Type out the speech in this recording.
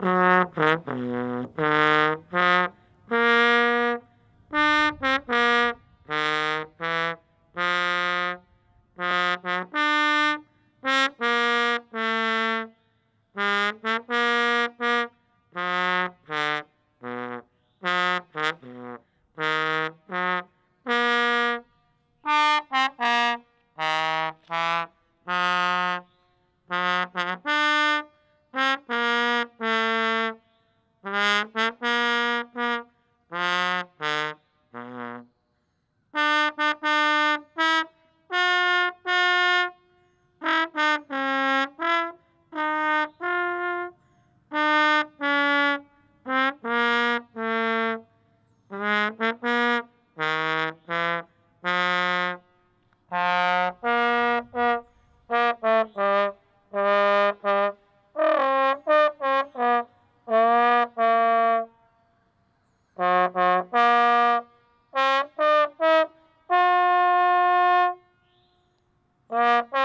Thank you. Ha ha ha. Thank you.